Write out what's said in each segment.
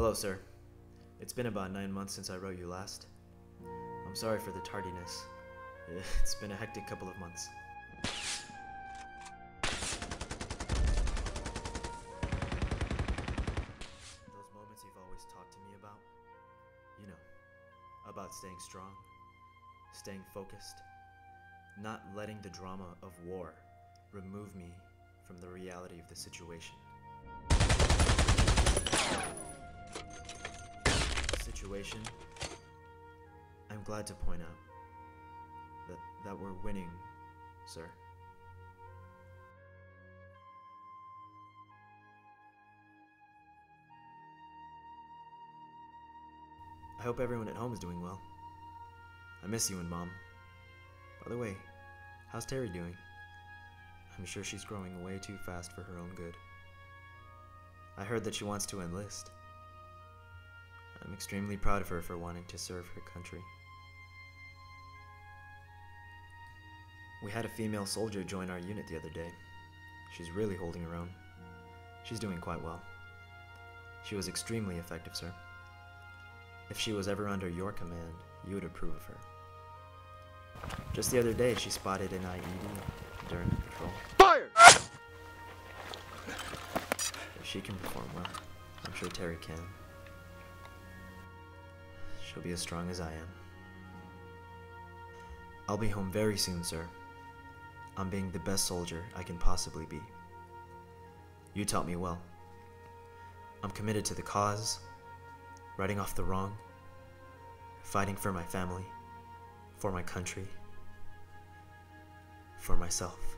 Hello, sir. It's been about nine months since I wrote you last. I'm sorry for the tardiness. It's been a hectic couple of months. Those moments you've always talked to me about? You know, about staying strong, staying focused, not letting the drama of war remove me from the reality of the situation. Glad to point out that, that we're winning, sir. I hope everyone at home is doing well. I miss you and Mom. By the way, how's Terry doing? I'm sure she's growing way too fast for her own good. I heard that she wants to enlist. I'm extremely proud of her for wanting to serve her country. We had a female soldier join our unit the other day. She's really holding her own. She's doing quite well. She was extremely effective, sir. If she was ever under your command, you would approve of her. Just the other day, she spotted an IED during a patrol. Fire! If she can perform well, I'm sure Terry can. She'll be as strong as I am. I'll be home very soon, sir. I'm being the best soldier I can possibly be. You taught me well. I'm committed to the cause, righting off the wrong, fighting for my family, for my country, for myself.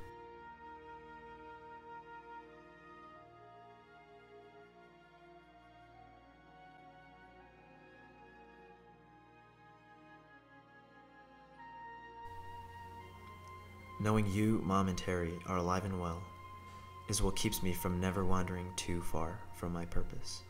Knowing you, Mom, and Terry are alive and well is what keeps me from never wandering too far from my purpose.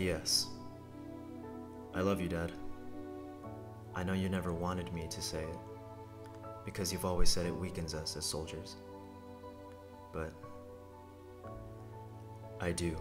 P.S. I love you, Dad. I know you never wanted me to say it, because you've always said it weakens us as soldiers. But I do.